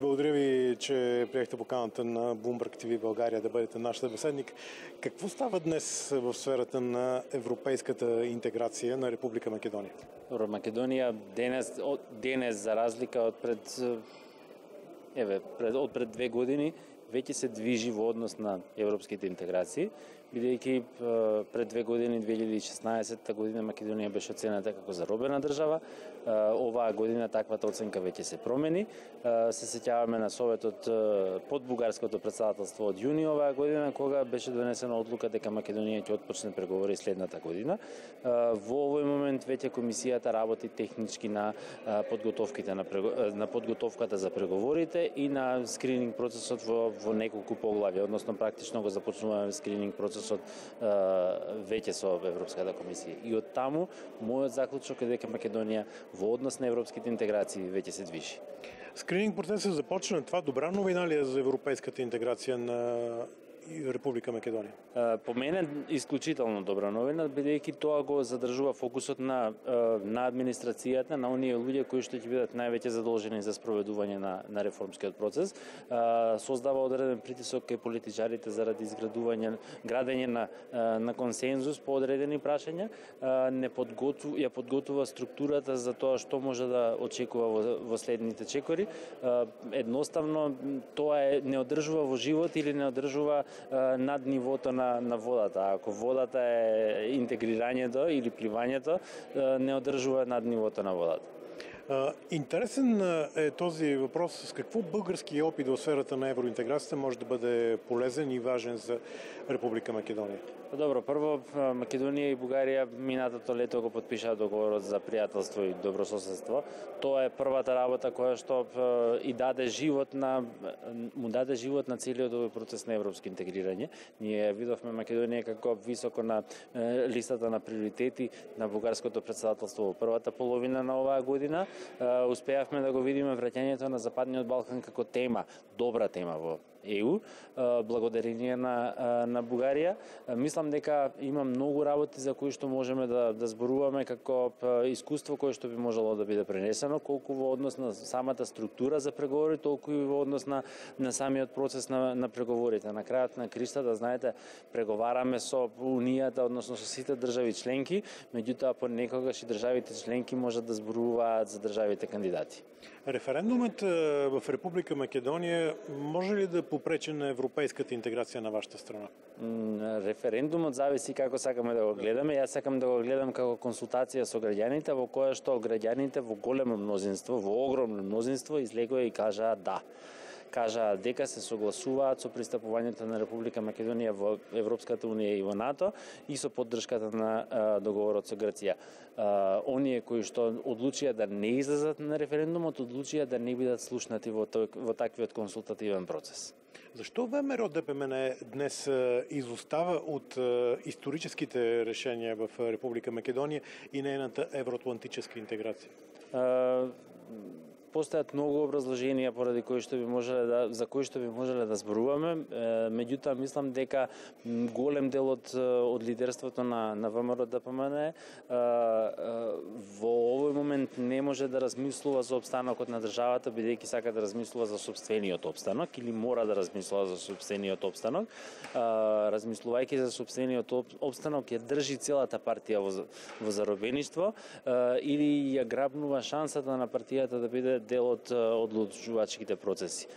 Благодаря ви, че приехте поканата на Bloomberg TV България да бъдете наш събеседник. Какво става днес в сферата на европейската интеграция на Република Македония? Македонија денес, денес за разлика од пред еве, пред, од пред две години, веќе се движи во однос на европските интеграции, бидејќи пред две години, 2016 година, Македонија беше оценета како заробена држава. Оваа година таквата оценка веќе се промени. Се сеќаваме на советот под бугарското председателство од јуни оваа година, кога беше донесена одлука дека Македонија ќе отпочне преговори следната година. Во овој момент веќе комисијата работи технички на подготовките на, на подготовката за преговорите и на скрининг процесот во во неколку поглавја, односно практично го започнуваме скрининг процесот веќе со Европската комисија. И од таму мојот заклучок е дека Македонија во однос на европските интеграции веќе се движи. Скрининг процесот започна, това добра новина ли е за европейската интеграција на Република Македонија? По мене исклучително добра новина, бидејќи тоа го задржува фокусот на на администрацијата, на оние луѓе кои што ќе бидат највеќе задолжени за спроведување на на реформскиот процес. Создава одреден притисок кај политичарите заради изградување, градење на на консензус по одредени прашања, не подготву, ја подготвува структурата за тоа што може да очекува во, во следните чекори. Едноставно тоа е не одржува во живот или не одржува над нивото на, на водата. Ако водата е интегрирањето или пливањето, не одржува над нивото на водата. Интересен е този въпрос с какво български опит в сферата на евроинтеграцията може да бъде полезен и важен за Република Македония? Добро, прво Македонија и Бугарија минатото лето го подпишаа договорот за пријателство и добрососедство. Тоа е првата работа која што и даде живот на му даде живот на целиот овој процес на европско интегрирање. Ние видовме Македонија како високо на листата на приоритети на бугарското председателство во првата половина на оваа година. Успеавме да го видиме враќањето на Западниот Балкан како тема, добра тема во ЕУ, благодарение на, на Бугарија. Мислам дека има многу работи за кои што можеме да, да зборуваме како искуство кое што би можело да биде пренесено, колку во однос на самата структура за преговори, толку и во однос на, на самиот процес на, на преговорите. На крајот на криста, да знаете, преговараме со Унијата, односно со сите држави членки, меѓутоа понекогаш и државите членки можат да зборуваат за државите кандидати. Референдумот во Република Македонија може ли да попречи на европејската интеграција на вашата страна? Референдумот зависи како сакаме да го гледаме. Јас сакам да го гледам како консултација со граѓаните во која што граѓаните во големо мнозинство, во огромно мнозинство излегоа и кажаа да кажаа дека се согласуваат со пристапувањето на Република Македонија во Европската унија и во НАТО и со поддршката на договорот со Грција. Оние кои што одлучија да не излезат на референдумот, одлучија да не бидат слушнати во, тој, во таквиот консултативен процес. Защо ВМРО ДПМН днес изостава от историческите решения в Република Македония и нейната евроатлантическа интеграция? Постојат многу образложенија поради кои што би можеле да за кои што би можеле да зборуваме, меѓутоа мислам дека голем дел од од лидерството на на ВМРО ДПМН во овој момент не може да размислува за обстанокот на државата бидејќи сака да размислува за собствениот обстанок или мора да размислува за собствениот обстанок. Размислувајќи за собствениот обстанок ја држи целата партија во во заробеништво или ја грабнува шансата на партијата да биде дел од одлучувачките процеси.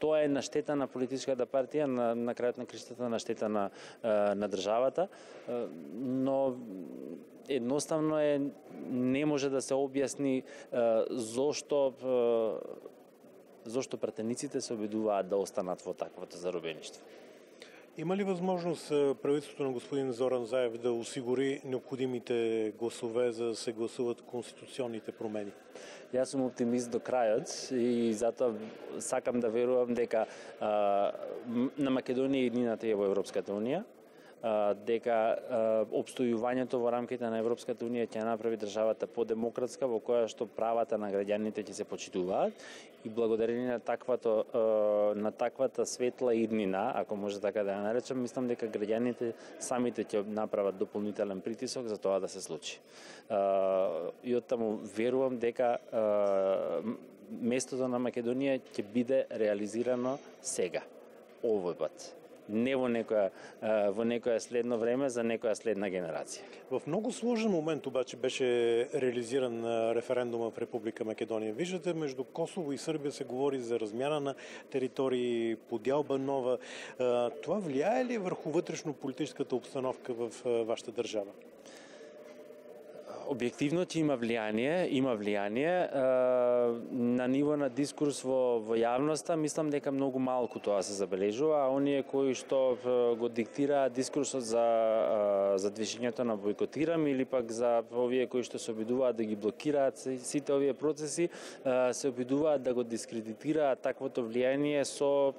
Тоа е на штета на политичката партија, на, на крајот на криштата на штета на, на државата, но едноставно е не може да се објасни зошто зошто пратениците се обидуваат да останат во таквото заробеништво. Има ли возможност правителството на господин Зоран Заев да осигури необходимите гласове за да се гласуват конституционните промени? Јас сум оптимист до крајот и затоа сакам да верувам дека а, на Македонија еднината е во Европската Унија дека обстојувањето во рамките на Европската Унија ќе направи државата подемократска во која што правата на граѓаните ќе се почитуваат и благодарение на таквато на таквата светла иднина, ако може така да ја наречам, мислам дека граѓаните самите ќе направат дополнителен притисок за тоа да се случи. И од таму верувам дека местото на Македонија ќе биде реализирано сега, овој пат не во некоја во некоја следно време за некоја следна генерација. В многу сложен момент обаче беше реализиран референдумот в Република Македонија. Виждате, меѓу Косово и Србија се говори за размяна на територии, подјалба нова. Тоа влијае ли врху вътрешно политичката обстановка в вашата држава? Објективно ќе има влијание, има влијание на ниво на дискурс во во јавноста, мислам дека многу малку тоа се забележува, а оние кои што го диктираат дискурсот за за движењето на бойкотирам или пак за овие кои што се обидуваат да ги блокираат сите овие процеси, се обидуваат да го дискредитираат таквото влијание со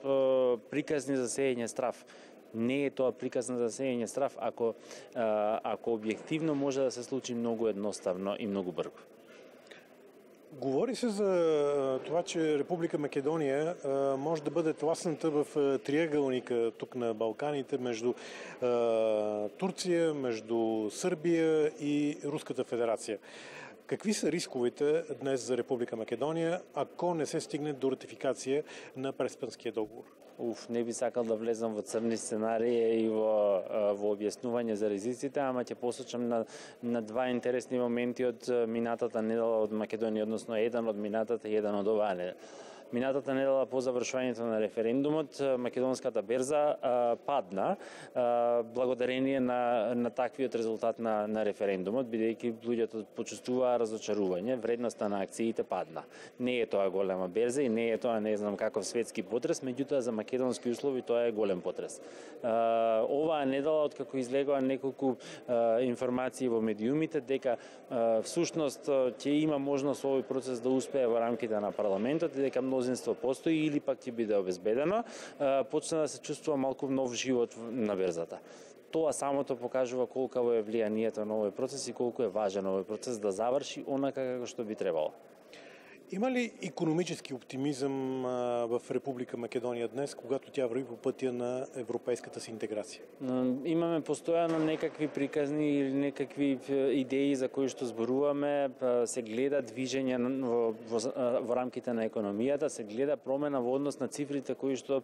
приказни за сеење страф не е тоа приказ на засејање страф ако ако објективно може да се случи многу едноставно и многу брзо. Говори се за това, че Република Македонија може да бъде тласната в триъгълника тук на Балканите между Турција, между Србија и Руската федерација. Какви са рисковете днес за Република Македонија, ако не се стигне до ратификација на Преспанския договор? Уф, не би сакал да влезам во црни сценарии и во, во објаснување за ризиците, ама ќе посочам на, на два интересни моменти од минатата недела од Македонија, односно еден од минатата и еден од оваа недела. Минатата недела по завршувањето на референдумот, македонската берза а, падна а, благодарение на, на таквиот резултат на, на референдумот, бидејќи луѓето почувствуваа разочарување, вредноста на акциите падна. Не е тоа голема берза и не е тоа не знам каков светски потрес, меѓутоа за македонски услови тоа е голем потрес. А, оваа недела откако излегоа неколку информации во медиумите дека всушност ќе има можност овој процес да успее во рамките на парламентот и дека мнозинство постои или пак ќе биде обезбедено, почна да се чувствува малку нов живот на берзата тоа самото покажува колку е влијанието на овој процес и колку е важен овој процес да заврши онака како што би требало. Има ли економически оптимизъм в Република Македония днес, когато тя върви по пътя на европейската си интеграция? Имаме постоянно некакви приказни или некакви идеи за кои што зборуваме, па, се гледа движење во, во, во рамките на економијата, се гледа промена во однос на цифрите кои што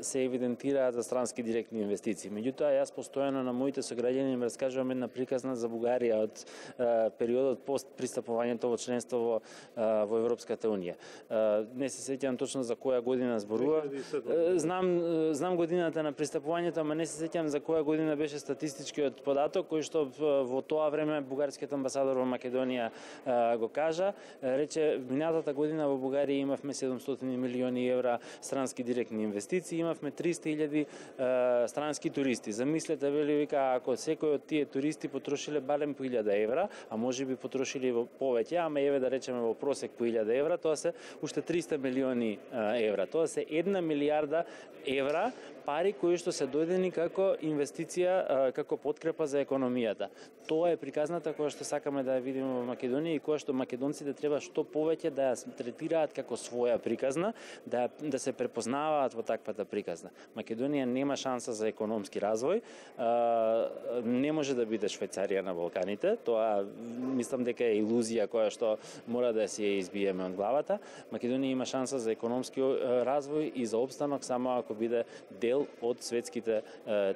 се евидентираат за странски директни инвестиции. Меѓутоа, јас постојано на моите сограѓани им раскажувам една приказна за Бугарија од периодот пост пристапувањето во членство во во Европската унија. Не се сеќавам точно за која година зборува. Знам знам годината на пристапувањето, ама не се сеќавам за која година беше статистичкиот податок кој што во тоа време бугарскиот амбасадор во Македонија го кажа. Рече минатата година во Бугарија имавме 700 милиони евра странски директни инвестиции, имавме 300.000 странски туристи. Замислете вели вика ако секој од тие туристи потрошиле барем по 1000 евра, а може би потрошили повеќе, ама еве да речеме во просек по 1000 евра, тоа се уште 300 милиони евра. Тоа се една милиарда евра пари кои што се дојдени како инвестиција, како подкрепа за економијата. Тоа е приказната која што сакаме да ја видиме во Македонија и која што македонците треба што повеќе да ја третираат како своја приказна, да да се препознаваат во таквата приказна. Македонија нема шанса за економски развој, не може да биде Швајцарија на Балканите, тоа мислам дека е илузија која што мора да си ја избиеме од главата. Македонија има шанса за економски развој и за обстанок само ако биде дел од светските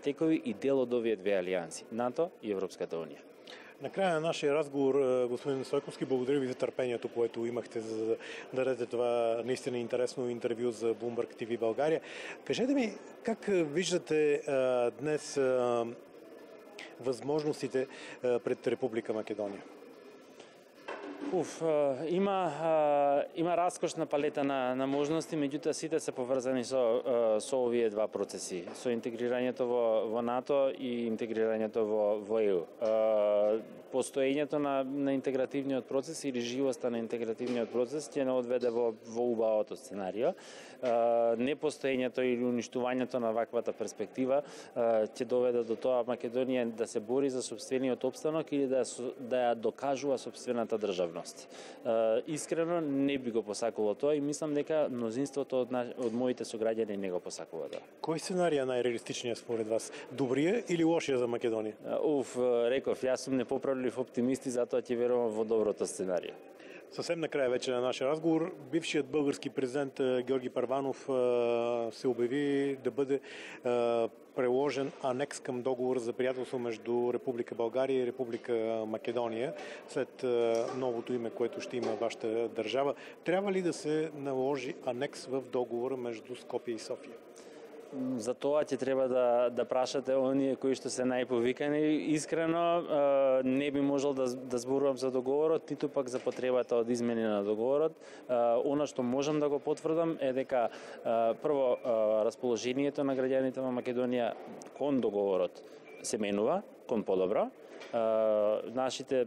текови и дел од овие две алијанси НАТО и Европската унија. На крај на нашиот разговор, господин Сојковски, благодаря ви за търпението, което имахте за да дадете това наистина интересно интервю за Bloomberg TV България. Кажете ми, как виждате днес Возможностите пред Република Македонија. Уф, има има раскошна палета на на можности, меѓутоа сите се поврзани со со овие два процеси, со интегрирањето во во НАТО и интегрирањето во во ЕУ. Постоењето на на интегративниот процес или живоста на интегративниот процес ќе не одведе во во убавото сценарио непостоењето или уништувањето на ваквата перспектива ќе доведе до тоа Македонија да се бори за собствениот обстанок или да да ја докажува собствената државност. Искрено не би го посакувал тоа и мислам дека мнозинството од, од моите сограѓани не го посакува тоа. Кој сценарија најреалистичниот според вас? Добрија или лошија за Македонија? Уф, реков, јас сум непоправлив оптимист и затоа ќе верувам во доброто сценарио. Съвсем накрая вече на нашия разговор, бившият български президент Георги Парванов се обяви да бъде преложен анекс към договор за приятелство между Република България и Република Македония след новото име, което ще има вашата държава. Трябва ли да се наложи анекс в договора между Скопия и София? За тоа ќе треба да да прашате оние кои што се најповикани. Искрено не би можел да да зборувам за договорот, ниту пак за потребата од измени на договорот. Она што можам да го потврдам е дека прво расположението на граѓаните на Македонија кон договорот се менува кон подобро нашите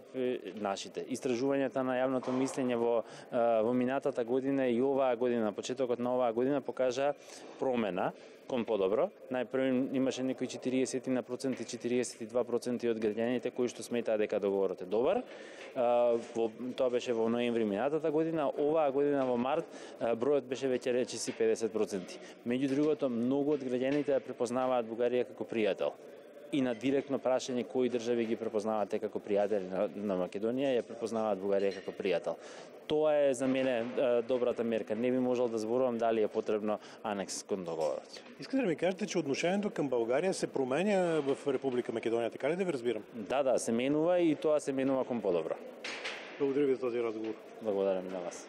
нашите истражувањата на јавното мислење во во минатата година и оваа година, почетокот на оваа година покажа промена кон подобро. Најпрво имаше некои 40 на проценти, 42% од граѓаните кои што сметаа дека договорот е добар. Во, тоа беше во ноември минатата година, оваа година во март бројот беше веќе речиси 50%. Меѓу другото, многу од граѓаните ја препознаваат Бугарија како пријател и на директно прашање кои држави ги препознавате како пријатели на, на Македонија, ја препознаваат Бугарија како пријател. Тоа е за мене добрата мерка. Не би можел да зборувам дали е потребно анекс кон договорот. Искате да ми кажете, че одношението към Българија се променя в Република Македонија, така ли да ви разбирам? Да, да, се менува и тоа се менува кон подобро. Благодаря ви за този разговор. Благодарам на вас.